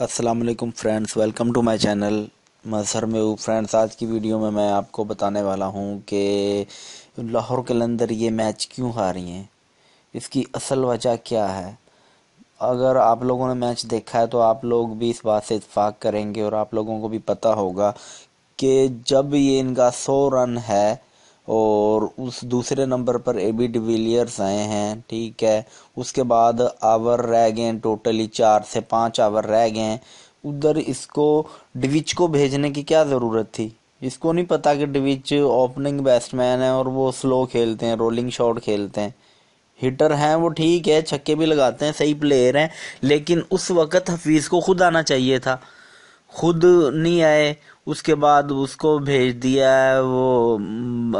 السلام علیکم friends, welcome to my channel. Mazhar میں ہوں فرینڈز، آج کی ویڈیو میں میں آپ کو بتانے والا ہوں کہ لاہور کے اندر یہ میچ کیوں ہاری ہیں؟ اس کی اصل وجہ کیا ہے؟ اگر آپ لوگوں نے میچ دیکھا ہے تو آپ لوگ بھی اس بات سے اتفاق کریں گے اور آپ لوگوں کو بھی پتہ ہوگا کہ جب یہ ان کا سو رن ہے اور اس دوسرے نمبر پر اے بی ڈیویلیئرز آئے ہیں، ٹھیک ہے۔ اس کے بعد آور رہ گئے ٹوٹلی چار سے پانچ آور رہ گئے ہیں۔ ادھر اس کو ڈویچ کو بھیجنے کی کیا ضرورت تھی؟ اس کو نہیں پتا کہ ڈویچ اوپننگ بیسٹ مین ہے اور وہ سلو کھیلتے ہیں رولنگ شاٹ کھیلتے ہیں۔ ہٹر ہیں وہ، ٹھیک ہے، چھکے بھی لگاتے ہیں، صحیح پلیئر ہیں۔ لیکن اس وقت حفیظ کو خود آنا چاہیے تھا۔ خود نہیں آئے اس کے بعد اس کو بھیج دیا ہے وہ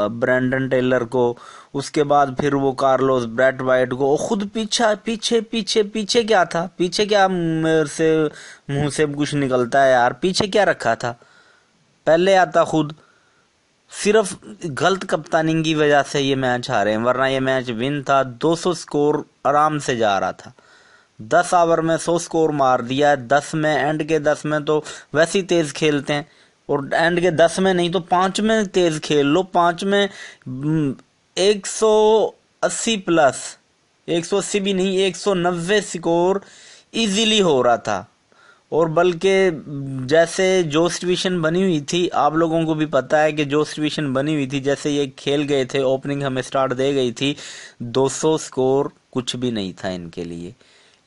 برینڈن ٹیلر کو۔ اس کے بعد پھر وہ کارلوس بریٹ وائٹ کو۔ خود پیچھے پیچھے پیچھے پیچھے کیا تھا؟ پیچھے کیا میرے سے منہ سے کچھ نکلتا ہے یار؟ پیچھے کیا رکھا تھا؟ پہلے آتا خود۔ صرف غلط کپتانی کی وجہ سے یہ میچ ہارے ہیں ورنہ یہ میچ ون تھا، دو سو سکور آرام سے جا رہا تھا۔ دس آور میں سو سکور مار دیا دس میں، اینڈ کے دس میں تو ویسی تیز کھیلتے ہیں۔ اور اینڈ کے دس میں نہیں تو پانچ میں تیز کھیل لو، پانچ میں ایک سو اسی پلس، ایک سو اسی بھی نہیں، ایک سو نوے سکور ایزیلی ہو رہا تھا۔ اور بلکہ جیسے جو سٹویشن بنی ہوئی تھی، آپ لوگوں کو بھی پتا ہے کہ جو سٹویشن بنی ہوئی تھی۔ جیسے یہ کھیل گئے تھے اوپننگ ہمیں سٹارٹ دے گئی تھی، دو سو سکور کچھ بھی نہیں تھا ان کے لیے۔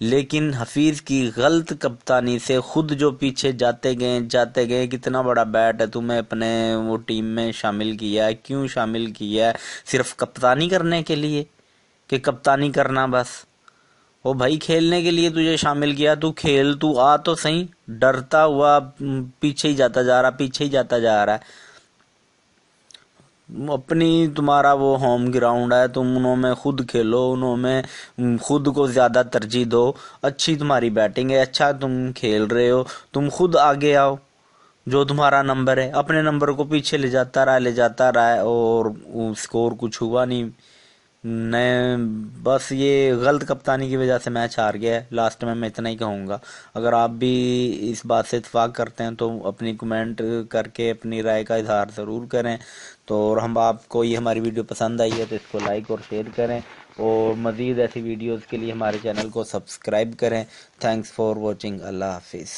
لیکن حفیظ کی غلط کپتانی سے خود جو پیچھے جاتے گئے جاتے گئے کتنا بڑا بیٹ ہے، تمہیں اپنے وہ ٹیم میں شامل کیا ہے، کیوں شامل کیا ہے؟ صرف کپتانی کرنے کے لیے کہ کپتانی کرنا بس؟ وہ بھائی کھیلنے کے لیے تجھے شامل کیا، تو کھیل، تو آ تو صحیح، ڈرتا ہوا، پیچھے ہی جاتا جا رہا، پیچھے ہی جاتا جا رہا ہے۔ اپنی تمہارا وہ ہوم گراؤنڈ ہے، تم انہوں میں خود کھیلو، انہوں میں خود کو زیادہ ترجیح دو۔ اچھی تمہاری بیٹنگ ہے اچھا تم کھیل رہے ہو۔ تم خود آگے آؤ، جو تمہارا نمبر ہے۔ اپنے نمبر کو پیچھے لے جاتا رہا، لے جاتا رہا اور سکور کچھ ہوا نہیں۔ بس یہ غلط کپتانی کی وجہ سے میچ ہار گیا ہے۔ لاسٹ میں میں اتنا ہی کہوں گا۔ اگر آپ بھی اس بات سے اتفاق کرتے ہیں تو اپنی کمنٹ کر کے اپنی رائے کا اظہار ضرور کریں۔ تو اور ہم آپ کو یہ ہماری ویڈیو پسند آئی ہے تو اس کو لائک اور شیئر کریں۔ اور مزید ایسی ویڈیوز کے لیے ہمارے چینل کو سبسکرائب کریں۔ تھینکس فار واچنگ اللہ حافظ۔